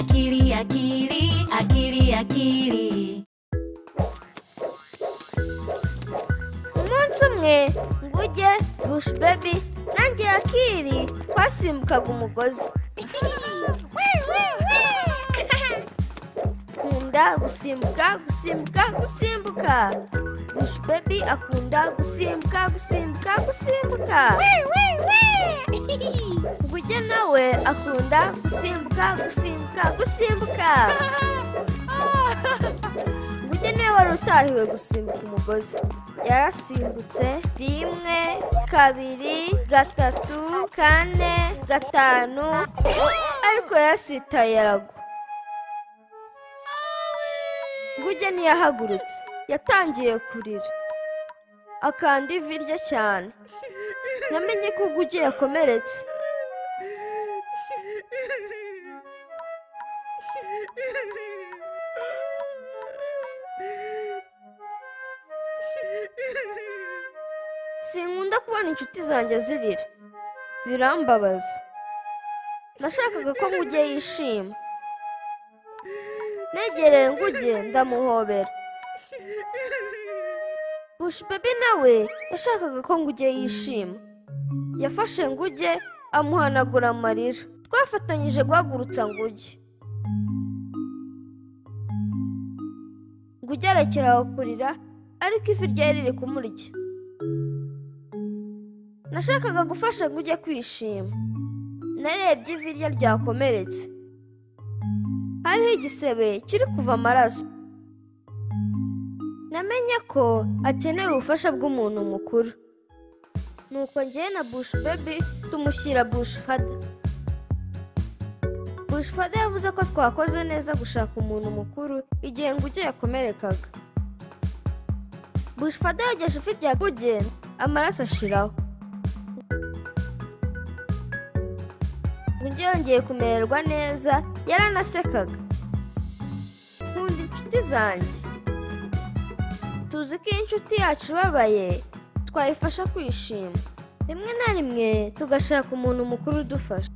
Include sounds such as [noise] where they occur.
akili akili akili akili. Umunsi umwe nguge bush baby nanjye akiri twasimbukaga umugozi. [laughs] Nkunda gusimbuka gusimbuka gusimbuka. Bush baby akunda gusimbuka gusimbuka gusimbuka. [laughs] Nguge nawe akunda gusimbuka. Gusimbuka gusimbuka. Nguge ni we wari utahiwe gusimbuka umugozi. Yarasimbutse rimwe kabiri gatatu kane gatanu ariko yasitaye aragwa nguge ntiyahagurutse. Yatangiye kurira. Akanda ivi rye cyane. Namenye ko guge yakomeretse. Sinkunda kubona inshuti zanjye zirira. Birambabaza nashakaga ko nguge yishima. Negereye nguge ndamuhobera. Bush baby nawe yashakaga ko nguge yishima. Yafashe nguge amuhanagura amarira. Twafatanyije guhagurutsa nguge. Nguge arekeraho kurira ariko ivi ryari riri kumurya nashakaga gufasha ngo ujye kwishima. Narebye ivi rye ryakomeretse. Hariho igisebe kiri kuva amaraso. Namenye ko akeneye ubufasha bw'umuntu mukuru. Nuko ngewe na bush baby tumushyira bush fada bush fada yavuze ko twakoze neza gushaka umuntu mukuru igihe nguge yakomerekaga bush fada yogeje ifi rya nguge amaraso ashiraho. Nguge yongeye kumererwa neza yaranasekaga. Nkunda inshuti zanjye. Tuzi ko iyo inshuti yacu ibabaye twayifasha kwishima. Rimwe na rimwe tugashaka umuntu mukuru udufasha.